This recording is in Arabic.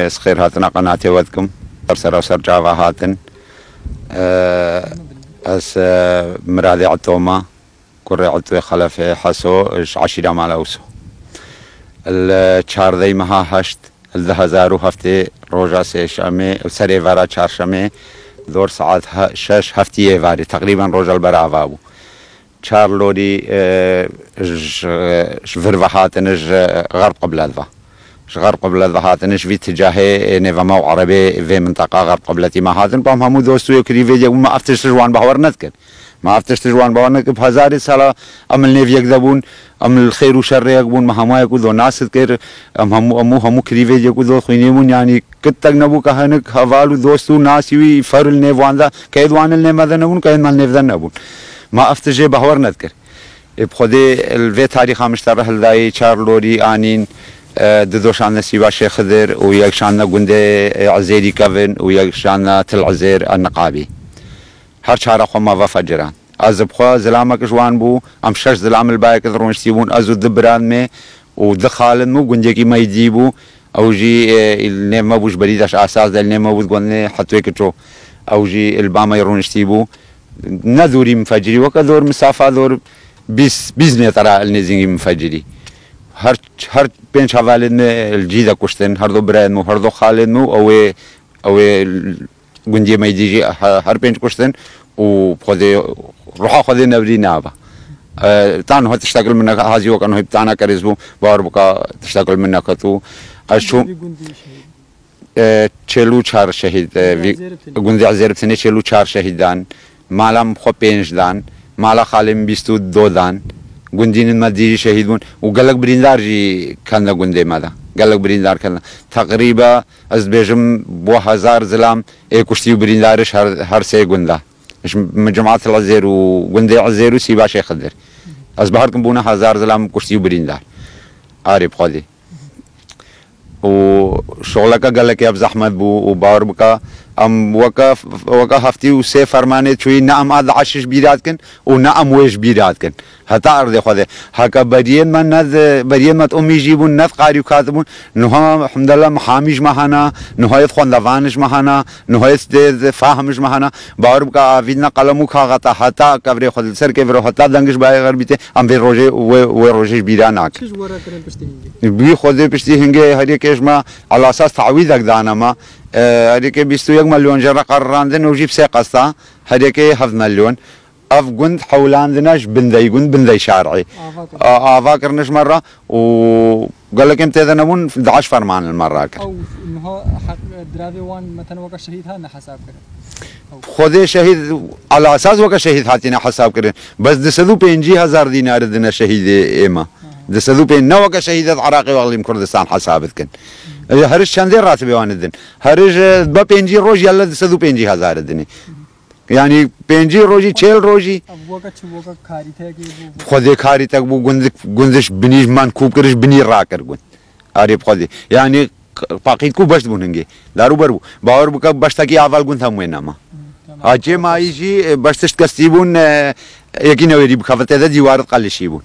اس خير هاتنا قناتي ودكم سر وسر جافا هاتن أه اس أه مرادي عطوما كوري عطوي خلفي حسو اش عشيرا مال اوسو الچار دی مها هشت الده هزارو هفته روژا سه شمه سر وارا چار شمه دور ساعت شش هفته واری تقریبا روژا البراوا بو چار لوري شفر هاتنش غرب قبل هذا غرب قبل هاتنش في اتجاه نظام عربي في منطقة غرب قبل ما هاتن. بام همو دوستو يكري في ما افتش جوان بهور نذكر ما افتش جوان بهور نذكر بهزار سالة عمل نيف يكذبون عمل الخير وشر يكبون ما همو يكون ذو ناس تذكر ام همو امو همو كري في يكون ذو خينيمون يعني كتك نبو كهنك هوالو دوستو ناس يوي فر النيفوان ذا كيد وان النيف ذا نبون كيد مال نيف ذا نبون. ما افتجي بهور نذكر بخدي الفي تاريخ مشترى هلداي چارلوري انين ددوشان نسيبا شيخ خضر ويكشان قندي عزيري كافن ويكشان تل عزير النقابي هر چارا خو ما فجران از بخوا زلامك جوان بو ام شش زلام البايك درون شتيبون ازو دبران مي ودخالن مو قندي ما يجيبو أو جي ما بوش بريدش أساس نيم ما بوش قلني حتى كتو أو جي الباما يرون شتيبو ندوري مفجري وكدور مسافة دور 20 20 متر النزيني هر هر پنج حوالن الجيدا كشتن هر دو براد مو هر دو خالد مو أو أو گنجي ما يجي هر پنج كشتن و خود روح خود نبري نابا. تان هو تشتغل منك هذه وكان هو بتاعنا كريزبو بار بقى تشتغل منك تو اشو چلو چهار شهید گوندی عزیر بتنی چلو چهار شهیدان. مالم خو پنج دان. مالا خالم بیستو دو دان. گوندین ما دیجی شهید بون و گلک بریندار جی کنده گونده مادا گلک بریندار کنده تقریبا از بیجم بو هزار زلام ای کشتی بریندارش هر هر سه گونده مش مجموعات العزير وجندي عزير وسيبا شيخ خضر از بهركم بونا هزار زلام كشتي وبريندار عارف خدي وشغلك قال لك يا ابو زحمت بو وباور بكا ام وەکە وەکە هەفتی و سێ فەرمانێت چوی نامما عشش بیراتکن و نام وێش بیراتکن هەتا ئەردێ خۆدێ هەکە بەریێمە نەز بەریێمەت ئۆمیژی بوون نەت قاری و کاتبوون نها حمدەلە محامیش مەهانا نهایت خوندەوانش مەهانا نهایت دێ فاهمش مەهانا باوە بکە ئاویدنە قەلم و کاغەتا هەتا کەبرێ خۆ سەر کێبرە هەتا دەنگش باە غەربیتێ ئەم بێ ڕۆژێ وێ ڕۆژش بیرا ناکە بی خۆدێ پشتی هەنگێ هەرێ کێشمە ئەلاساس تاوی دەکدانەمە هذيك بيستو يك مليون جرى قراندن وجيب سيقستا هذيك هف مليون. أف قند حولاندناش بندي قند بندي شارعي. افاكرنش مرة. وقال لك إمتى نبون 11 فرمان المرة أو درافي وان مثلا وقت شهيد هذا حساب كره خود شهید على أساس وقت شهید هاتینا حساب کردن بس دسدو پنجی هزار دینار دنا شهید ایما دسدو پن نو وقت شهید عراقي واغلیم کردستان حسابت هرش چندین راتبه آن دن هرش با پنجی روز یلا صد و پنجی هزار دنی یعنی پنجی روزی چهل روزی خود کاری تک بو گند گندش بنیش من کوب کرش بنی را کر گند آریب خودی یعنی پاکیت کو بشت بوننگه دارو بر بو باور بو که بشت کی اول گند هم نما آجی مایشی بشتش کستی بون یکی نویری بخواد تعداد دیوارت قلشی بون